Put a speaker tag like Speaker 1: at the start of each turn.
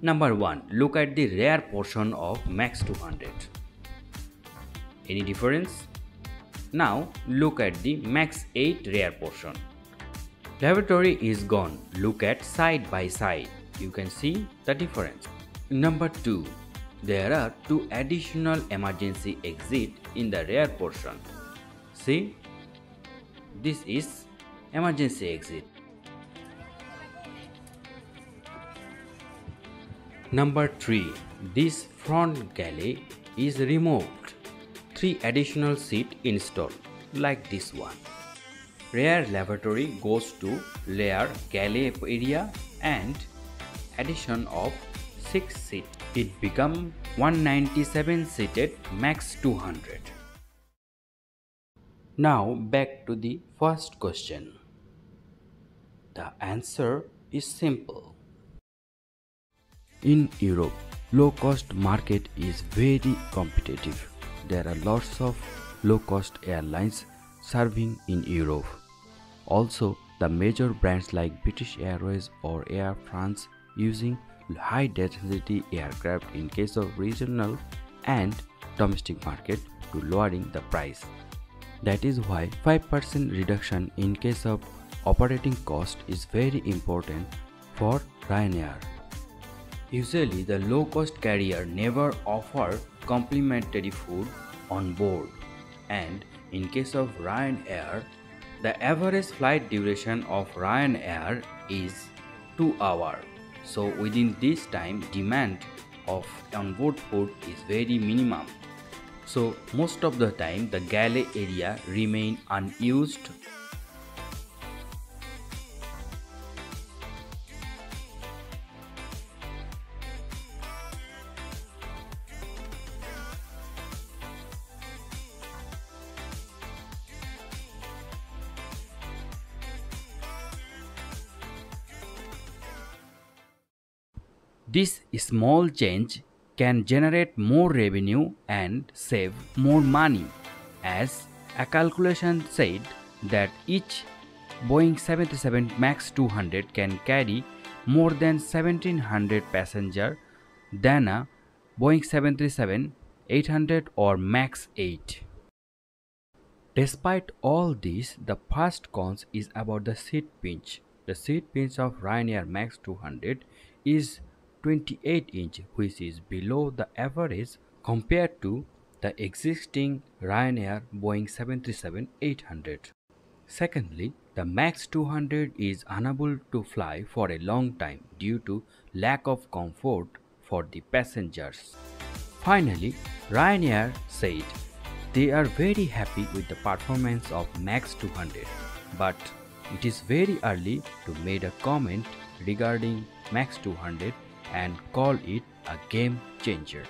Speaker 1: Number 1. Look at the rear portion of Max 200. Any difference? Now look at the Max 8 rear portion. Lavatory is gone. Look at side by side. You can see the difference. Number 2. There are two additional emergency exit in the rear portion. See? This is emergency exit. Number 3. This front galley is removed. 3 additional seat installed like this one. Rear lavatory goes to rear galley area and addition of 6 seat. It become 197 seated max 200. Now back to the first question. The answer is simple. In Europe, low-cost market is very competitive. There are lots of low-cost airlines serving in Europe. Also, the major brands like British Airways or Air France using high density aircraft in case of regional and domestic market to lowering the price. That is why 5% reduction in case of operating cost is very important for Ryanair. Usually the low-cost carrier never offer complimentary food on board and in case of Ryanair, the average flight duration of Ryanair is 2 hours. So within this time demand of onboard food is very minimum. So most of the time the galley area remain unused This small change can generate more revenue and save more money as a calculation said that each Boeing 737 MAX 200 can carry more than 1700 passenger than a Boeing 737 800 or MAX 8. Despite all this, the first cons is about the seat pinch. The seat pinch of Ryanair MAX 200 is 28 inch which is below the average compared to the existing Ryanair Boeing 737-800. Secondly, the MAX 200 is unable to fly for a long time due to lack of comfort for the passengers. Finally, Ryanair said they are very happy with the performance of MAX 200 but it is very early to make a comment regarding MAX 200 and call it a game changer.